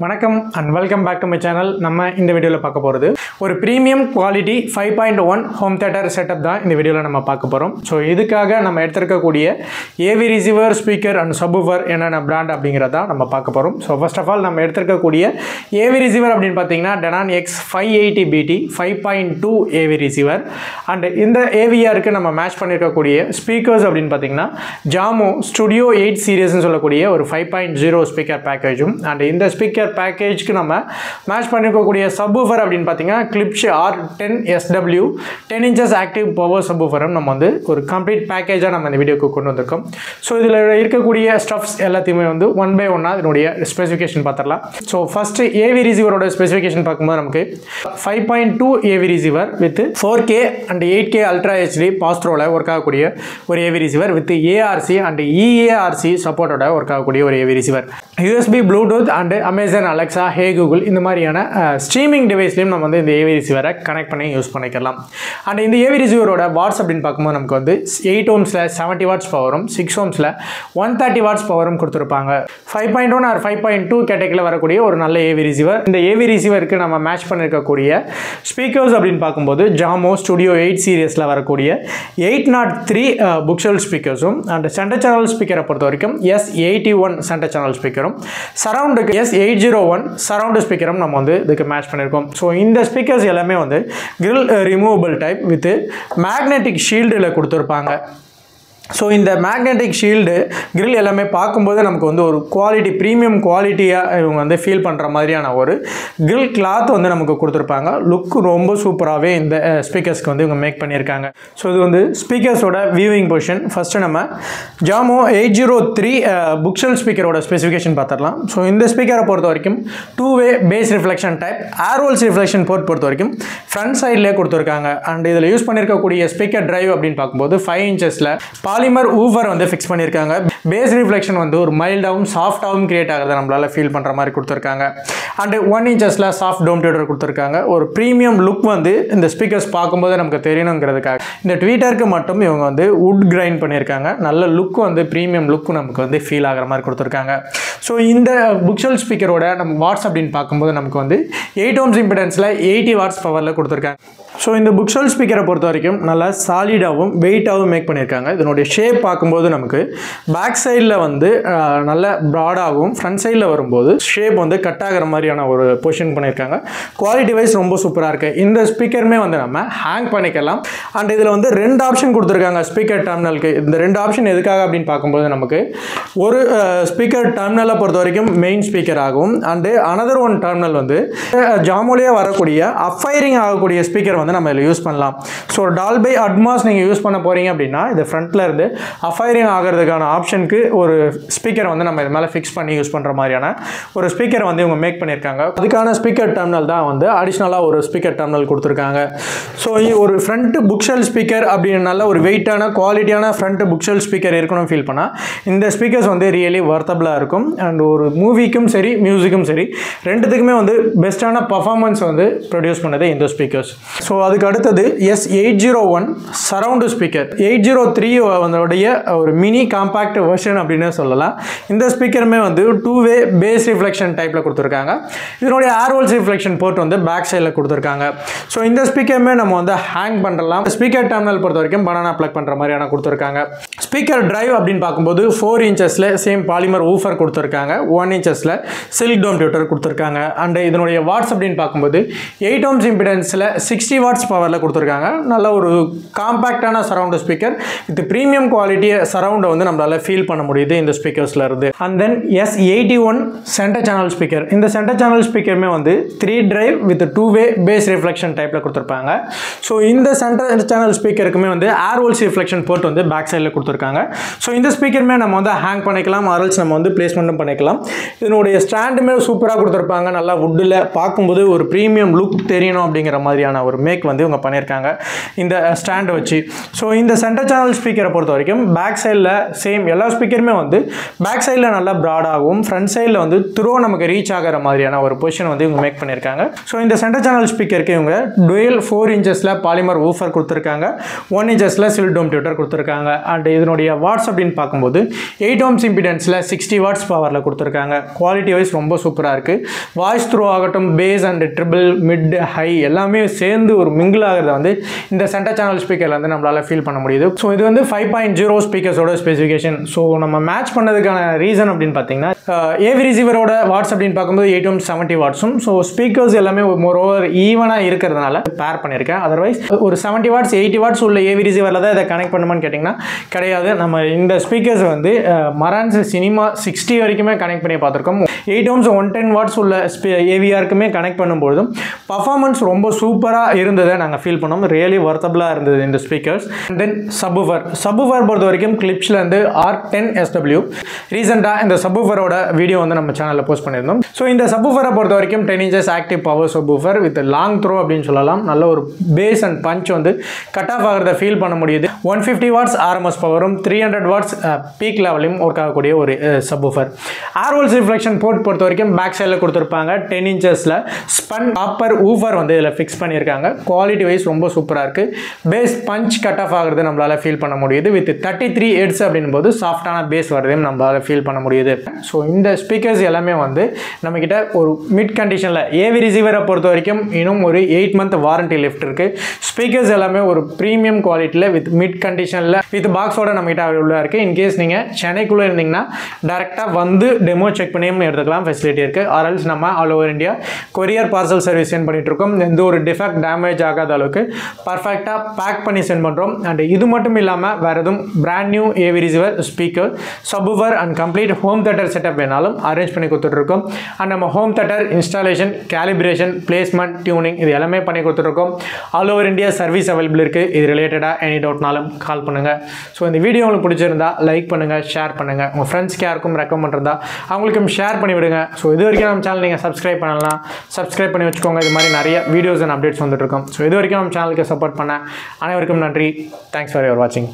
வணக்கம் and welcome back to my channel நம்ம இந்த வீடியோவில் பார்க்க போகிறது ஒரு premium quality five point one home theatre setup தான் இந்த வீடியோவில் நம்ம பார்க்க போகிறோம் ஸோ இதுக்காக நம்ம எடுத்திருக்கக்கூடிய AV receiver speaker and subwoofer என்னென்ன பிராண்ட் அப்படிங்கிறத நம்ம பார்க்க போகிறோம் ஸோ ஃபர்ஸ்ட் ஆஃப் ஆல் நம்ம எடுத்திருக்கக்கூடிய ஏவி ரிசீவர் அப்படின்னு பார்த்தீங்கன்னா Denon X five eighty BT five point two AV receiver and இந்த ஏவிஆருக்கு நம்ம மேட்ச் பண்ணியிருக்கக்கூடிய ஸ்பீக்கர்ஸ் அப்படின்னு பார்த்தீங்கன்னா ஜாமோ ஸ்டுடியோ எயிட் சீரியஸ்னு சொல்லக்கூடிய ஒரு ஃபைவ் பாயிண்ட் ஜீரோ ஸ்பீக்கர் பேக்கேஜும் அண்ட் இந்த ஸ்பீக்கர் பேக்கேஜ்க்கு நம்ம மேட்ச் பண்ணிருக்கக்கூடிய சப்வூஃபர் அப்படின்னு பார்த்தீங்கன்னா Klipsch R ten SW ten inches active power சம்பூஃபரம் நம்ம வந்து ஒரு கம்ப்ளீட் பேக்கேஜாக நம்ம இந்த வீடியோக்கு கொண்டு வந்திருக்கோம். ஸோ இதில் இருக்கக்கூடிய ஸ்டஃப்ஸ் எல்லாத்தையுமே வந்து ஒன் பை ஒன்னாக இதனுடைய ஸ்பெசிஃபிகேஷன் பார்த்துடலாம் ஸோ ஃபஸ்ட்டு ஏவி ரிசீவரோட ஸ்பெசிஃபிகேஷன் பார்க்கும்போது நமக்கு five point two AV receiver with four K and eight K ultra HD பாஸ்ட்ரோவில் work ஆகக்கூடிய ஒரு AV receiver with ARC and eARC சப்போர்ட்டோட ஒர்க் ஆகக்கூடிய ஒரு AV receiver USB Bluetooth and Amazon Alexa hey Google இந்த மாதிரியான streaming டிவைஸ்லையும் நம்ம வந்து இந்த ஏவி ரிசீவரை கனெக்ட் பண்ணி யூஸ் பண்ணிக்கலாம். அண்ட் இந்த ஏவி ரிசீவரோட வாட்ஸ் அப்படின்னு பார்க்கும்போது நமக்கு வந்து எயிட் ஓம்ஸில் செவன்ட்டி வாட்ஸ் பவரும் சிக்ஸ் ஓம்ஸில் ஒன் தேர்ட்டி வாட்ஸ் பவரும் கொடுத்துருப்பாங்க. Five point one or five point two கேட்டகரியில் வரக்கூடிய ஒரு நல்ல ஏவி ரிசீவர் இந்த ஏவி ரிசீவருக்கு நம்ம மேட்ச் பண்ணியிருக்கக்கூடிய ஸ்பீக்கர்ஸ் அப்படின்னு பார்க்கும்போது ஜாமோ ஸ்டுடியோ எயிட் சீரியஸில் வரக்கூடிய எயிட் நாட் த்ரீ புக்ஷல் ஸ்பீக்கர்ஸும் அண்ட் சென்டர் சேனல் ஸ்பீக்கரை பொறுத்த வரைக்கும் S eighty one centre channel ஸ்பீக்கரும் சரௌண்டுக்கு S eight zero one surround ஸ்பீக்கரும் நம்ம வந்து இதுக்கு மேட்ச் பண்ணியிருக்கோம் ஸோ இந்த ஸ்பீக்கர்ஸ் எல்லாமே வந்து grill removable type with magnetic ஷீல்டில் கொடுத்துருப்பாங்க. ஸோ இந்த மேக்னெட்டிக் ஷீல்டு கிரில் எல்லாமே பார்க்கும்போது நமக்கு வந்து ஒரு குவாலிட்டி ப்ரீமியம் குவாலிட்டியாக இவங்க வந்து ஃபீல் பண்ணுற மாதிரியான ஒரு கிரில் கிளாத் வந்து நமக்கு கொடுத்துருப்பாங்க. லுக் ரொம்ப சூப்பராகவே இந்த ஸ்பீக்கர்ஸ்க்கு வந்து இவங்க மேக் பண்ணியிருக்காங்க. ஸோ இது வந்து ஸ்பீக்கர்ஸோட வியூவிங் பொசிஷன் ஃபஸ்ட்டு நம்ம Jamo eight zero three bookshelf ஸ்பீக்கரோட specification பார்த்துடலாம். ஸோ இந்த ஸ்பீக்கரை பொறுத்த வரைக்கும் two way bass reflection type ஏர்வோல்ஸ் reflection port பொறுத்த வரைக்கும் ஃப்ரண்ட் சைட்லேயே கொடுத்துருக்காங்க. அண்ட் இதில் யூஸ் பண்ணியிருக்கக்கூடிய ஸ்பீக்கர் டிரைவ் அப்படின்னு பார்க்கும்போது ஃபைவ் இன்ச்சஸில் பாலிமர் ஊவர் வந்து ஃபிக்ஸ் பண்ணியிருக்காங்க. பேஸ் ரிஃப்ளெக்ஷன் வந்து ஒரு மைல்டாகவும் சாஃப்டாகவும் கிரியேட் ஆகிறத நம்மளால் ஃபீல் பண்ணுற மாதிரி கொடுத்துருக்காங்க. அண்ட் ஒன் இன்ச்சஸில் சாஃப்ட் டோம் டியூட்டர் கொடுத்துருக்காங்க. ஒரு ப்ரீமியம் லுக் வந்து இந்த ஸ்பீக்கர்ஸ் பார்க்கும்போது நமக்கு தெரியணுங்கிறதுக்காக. இந்த ட்வீட்டருக்கு மட்டும் இவங்க வந்து வுட் கிரைண்ட் பண்ணியிருக்காங்க. நல்ல லுக் வந்து ப்ரீமியம் லுக் நமக்கு வந்து ஃபீல் ஆகிற மாதிரி கொடுத்துருக்காங்க. ஸோ இந்த புக்ஷல் ஸ்பீக்கரோட நம்ம வாட்ஸ் அப்படின்னு பார்க்கும்போது நமக்கு வந்து எயிட் ஓம்ஸ் இம்பிடன்ஸில் எயிட்டி வாட்ஸ் பவரில் கொடுத்துருக்காங்க. ஸோ இந்த புக்ஷல் ஸ்பீக்கரை பொறுத்த வரைக்கும் நல்லா சாலிடாகவும் வெயிட்டாகவும் மேக் பண்ணியிருக்காங்க. இதனுடைய ஷேப் பார்க்கும்போது நமக்கு பேக் சைடில் வந்து நல்ல ப்ராடாகவும் ஃப்ரண்ட் சைடில் வரும்போது ஷேப் வந்து கட் ஆகிற மாதிரியான ஒரு பொசிஷன் பண்ணியிருக்காங்க. குவாலிட்டி வைஸ் ரொம்ப சூப்பராக இருக்குது இந்த ஸ்பீக்கருமே வந்து நம்ம ஹேங் பண்ணிக்கலாம். அண்ட் இதில் வந்து ரெண்டு ஆப்ஷன் கொடுத்துருக்காங்க ஸ்பீக்கர் டெர்மினலுக்கு இந்த ரெண்டு ஆப்ஷன் எதுக்காக அப்படின்னு பார்க்கும்போது நமக்கு ஒரு ஸ்பீக்கர் டெர்மினலை பொறுத்த வரைக்கும் மெயின் ஸ்பீக்கர் ஆகும். அண்டு அனதர் ஒன் டெர்மினல் வந்து ஜாமோலியாக வரக்கூடிய அஃபைரிங் ஆகக்கூடிய ஸ்பீக்கர் வந்து நம்ம இதில் யூஸ் பண்ணலாம். ஸோ டால்பை அட்மாஸ் நீங்கள் யூஸ் பண்ண போகிறீங்க அப்படின்னா இது ஃப்ரண்ட்டில் இருந்து அஃபைரிங் ஆகிறதுக்கான ஆப்ஷனுக்கு ஒரு ஸ்பீக்கரை வந்து நம்ம இது மேலே ஃபிக்ஸ் பண்ணி யூஸ் பண்ணுற மாதிரியான ஒரு ஸ்பீக்கரை வந்து இவங்க மேக் பண்ணியிருக்காங்க. அதுக்கான ஸ்பீக்கர் டெர்மினல் தான் வந்து அடிஷ்னலாக ஒரு ஸ்பீக்கர் டெர்மினல் கொடுத்துருக்காங்க. ஸோ ஒரு ஃப்ரண்ட் புக்ஷெல் ஸ்பீக்கர் அப்படின்னு நல்ல ஒரு வெயிட்டான குவாலிட்டியான ஃப்ரண்ட் புக்ஷெல் ஸ்பீக்கர் இருக்கணும்னு ஃபீல் பண்ணால் இந்த ஸ்பீக்கர்ஸ் வந்து ரியலி வர்த்தபிளாக இருக்கும். அண்ட் ஒரு மூவிக்கும் சரி மியூசிக்கும் சரி ரெண்டுத்துக்குமே வந்து பெஸ்ட்டான பர்ஃபார்மன்ஸ் வந்து ப்ரொடியூஸ் பண்ணது இந்த ஸ்பீக்கர்ஸ் ஸோ அதுக்கு அடுத்தது S eight zero one surround speaker eight zero three அதனுடைய ஒரு மினி காம்பேக்ட் வெர்ஷன் அப்படின்னு சொல்லலாம். இந்த ஸ்பீக்கருமே வந்து டூ வே பேஸ் ரிஃப்ளெக்ஷன் டைப்பில் கொடுத்துருக்காங்க. இதனுடைய ஏர்வோல்ஸ் ரிஃப்ளெக்ஷன் போர்ட் வந்து பேக் சைடில் கொடுத்துருக்காங்க. ஸோ இந்த ஸ்பீக்கருமே நம்ம வந்து ஹேங் பண்ணலாம். ஸ்பீக்கர் டெர்மினல் பொறுத்த வரைக்கும் பனானா ப்ளக் பண்ணுற மாதிரியான கொடுத்துருக்காங்க. ஸ்பீக்கர் ட்ரைவ் அப்படின்னு பார்க்கும்போது ஃபோர் இன்ச்சஸில் சேம் பாலிமர் ஊஃபர் கொடுத்துருக்காங்க. ஒன் இன்ச்சஸில் சில்க் டோம் டியூட்டர் கொடுத்துருக்காங்க. அண்ட் இதனுடைய வாட்ஸ் அப்படின்னு பார்க்கும்போது எயிட் ஓம்ஸ் இம்பிடன்ஸில் சிக்ஸ்டி வாட்ஸ் பவரில் கொடுத்துருக்காங்க. நல்ல ஒரு காம்பேக்டான surround speaker with premium quality சரவுண்டை வந்து நம்மளால் ஃபீல் பண்ண முடியுது இந்த ஸ்பீக்கர்ஸில் இருந்து. And then S eighty one centre channel speaker இந்த சென்டர் சேனல் ஸ்பீக்கருமே வந்து three drive with two way bass reflection டைப்பில் கொடுத்துருப்பாங்க. ஸோ இந்த சென்டர் சேனல் ஸ்பீக்கருக்குமே வந்து ஏர்வோல்ஸ் ரிஃப்ளெக்ஷன் போர்ட் வந்து பேக் சைடில் கொடுத்துருக்காங்க. ஸோ இந்த ஸ்பீக்கருமே நம்ம வந்து ஹேங் பண்ணிக்கலாம் ஆரல்ஸ் நம்ம வந்து பிளேஸ்மெண்ட்டும் பண்ணிக்கலாம். இதனுடைய ஸ்டாண்டுமே சூப்பராக கொடுத்துருப்பாங்க. நல்லா வுட்டில் பார்க்கும்போது ஒரு ப்ரீமியம் லுக் தெரியணும் அப்படிங்கிற மாதிரியான ஒரு மேக் வந்து இவங்க பண்ணியிருக்காங்க. இந்த ஸ்டாண்டை வச்சு. ஸோ இந்த சென்டர் சேனல் ஸ்பீக்கரை பொறுத்த வரைக்கும் பேக் சைடில் சேம் எல்லா ஸ்பீக்கருமே வந்து பேக் சைடில் நல்லா ப்ராடாகவும் ஃப்ரண்ட் சைடில் வந்து த்ரோ நமக்கு ரீச் ஆகிற மாதிரியான ஒரு பொசிஷன் வந்து இவங்க மேக் பண்ணியிருக்காங்க. ஸோ இந்த சென்டர் சேனல் ஸ்பீக்கருக்கு இவங்க டுவெல் ஃபோர் இன்ச்சஸில் பாலிமர் ஊஃபர் கொடுத்துருக்காங்க ஒன் இன்ச்சஸில் சில் டோம் டியூட்டர் கொடுத்துருக்காங்க. அண்ட் இதனுடைய வாட்ஸ் அப்படின்னு பார்க்கும்போது எயிட் ஓம்ஸ் இம்பிடன்ஸில் சிக்ஸ்டி வாட்ஸ் பவரில் கொடுத்துருக்காங்க. குவாலிட்டி வைஸ் ரொம்ப சூப்பராக இருக்குது வாய்ஸ் த்ரோ ஆகட்டும் bass and treble mid high எல்லாமே சேர்ந்து ஒரு மிங்கிள் ஆகிறத வந்து இந்த சென்டர் சேனல் ஸ்பீக்கரில் வந்து நம்மளால் ஃபீல் பண்ண முடியுது. ஸோ இது வந்து ஃபைவ் பாயிண்ட் ஜீரோ ஸ்பீக்கர்ஸோட ஸ்பெசிஃபிகேஷன் ஸோ நம்ம மேட்ச் பண்ணதுக்கான ரீசன் அப்படின்னு பார்த்தீங்கன்னா ஏவி ரிசீவரோட வாட்ஸ் அப்படின்னு பார்க்கும்போது எயிட் ஒன் செவன்ட்டி வாட்ஸும் ஸோ ஸ்பீக்கர்ஸ் எல்லாமே மோர் ஓவர் ஈவனாக இருக்கிறதுனால பேர் பண்ணியிருக்கேன். அதர்வைஸ் ஒரு செவன்ட்டி வாட்ஸ் எயிட்டி வாட்ஸ் உள்ள ஏவி ரிசீவரில் தான் இதை கனெக்ட் பண்ணுமான்னு கேட்டிங்கன்னா கிடையாது. நம்ம இந்த ஸ்பீக்கர்ஸ் வந்து மரான்ஸ் சினிமா சிக்ஸ்டி வரைக்குமே கனெக்ட் பண்ணி பார்த்துருக்கோம். Eight ohms one ten watts உள்ள ஏவிஆருக்குமே கனெக்ட் பண்ணும்பொழுதும் பர்ஃபார்மன்ஸ் ரொம்ப சூப்பராக இருந்ததை நாங்கள் ஃபீல் பண்ணோம். ரியலி ஒர்த்தபுளாக இருந்தது இந்த ஸ்பீக்கர்ஸ் தென் சபுஃபர் சப்புஃபர் பொறுத்த வரைக்கும் கிளிப்ஸ்லேருந்து ஆர் டென் எஸ்டபிள்யூ ரீசெண்டாக இந்த சப்புஃபரோட வீடியோ வந்து நம்ம சேனலில் போஸ்ட் பண்ணியிருந்தோம். ஸோ இந்த சபுஃபரை பொறுத்த வரைக்கும் ten inches active power subwoofer with long throw அப்படின்னு சொல்லலாம். நல்ல ஒரு பேஸ் அண்ட் பஞ்ச் வந்து கட் ஆஃப் ஆகிறத ஃபீல் பண்ண முடியுது. ஒன் ஃபிஃப்டி வாட்ஸ் ஆர்எம்எஸ் பவரும் த்ரீ ஹண்ட்ரட் வாட்ஸ் பீக் லெவலையும் ஒர்க் ஆகக்கூடிய ஒரு சப்புஃபர் ஆர்வல்ஸ் ரிஃப்ளெக்ஷன் போர்ட் பொறுத்த வரைக்கும் பேக் சைடில் கொடுத்துருப்பாங்க. டென் இன்ச்சஸில் ஸ்பன் காப்பர் ஊஃபர் வந்து இதில் ஃபிக்ஸ் பண்ணியிருக்காங்க. குவாலிட்டி வைஸ் ரொம்ப சூப்பராக இருக்குது பேஸ் பஞ்ச் கட் ஆஃப் ஆகிறது நம்மளால் ஃபீல் பண்ண முடியுது. வித் தேர்ட்டி த்ரீ எட்ஸ் அப்படின்போது சாஃப்டான பேஸ் வரதையும் நம்மளால் ஃபீல் பண்ண முடியுது. ஸோ இந்த ஸ்பீக்கர்ஸ் எல்லாமே வந்து நம்மக்கிட்ட ஒரு மிட் கண்டிஷனில் ஏவி ரிசீவரை பொறுத்த வரைக்கும் இன்னும் ஒரு எயிட் மந்த் வாரண்டி லிஃப்ட் இருக்குது ஸ்பீக்கர்ஸ் எல்லாமே ஒரு ப்ரீமியம் குவாலிட்டியில் வித் மிட் கண்டிஷனில் வித் பாக்ஸோட நம்மகிட்ட அவைலபிளாக இருக்குது இன்கேஸ் நீங்கள் சென்னைக்குள்ளே இருந்தீங்கன்னா டேரெக்டாக வந்து டெமோ செக் பண்ணியும் எடுத்துக்கலாம். ஃபெசிலிட்டி இருக்குது ஆர்எல்ஸ் நம்ம all over India courier parcel service sent பண்ணிட்டு இருக்கோம். எந்த ஒரு டிஃபெக்ட் டேமேஜ் ஆகாத அளவுக்கு பர்ஃபெக்டாக பேக் பண்ணி சென்ட் பண்ணுறோம் அண்ட் இது மட்டும் இல்லாமல் வேறு எதுவும் brand new AV receiver speaker subwoofer and complete home theatre setup வேணாலும் அரேஞ்ச் பண்ணி கொடுத்துட்ருக்கோம். அண்ட் நம்ம home theatre installation calibration placement tuning இது எல்லாமே பண்ணி கொடுத்துட்ருக்கோம். All over India service available இருக்குது இது ரிலேட்டடாக எனி டவுட்னாலும் கால் பண்ணுங்கள் ஸோ இந்த வீடியோ உங்களுக்கு பிடிச்சிருந்தா லைக் பண்ணுங்கள் ஷேர் பண்ணுங்கள் உங்கள் ஃப்ரெண்ட்ஸ்க்கு யாருக்கும் ரெக்கமெண்ட் இருந்தால் அவங்களுக்கும் ஷேர் பண்ணிவிடுங்க ஸோ இது வரைக்கும் நம்ம சேனல் நீங்கள் சப்ஸ்கிரைப் பண்ணலாம் சப்ஸ்கிரைப் பண்ணி வச்சுக்கோங்க. இது மாதிரி நிறைய வீடியோஸ் அண்ட் அப்டேட்ஸ் வந்துட்டுருக்கோம் ஸோ இது வரைக்கும் நம்ம சேனலுக்கு சப்போர்ட் பண்ண அனைவருக்கும் நன்றி. தேங்க்ஸ் ஃபார் யுவர் வாட்சிங்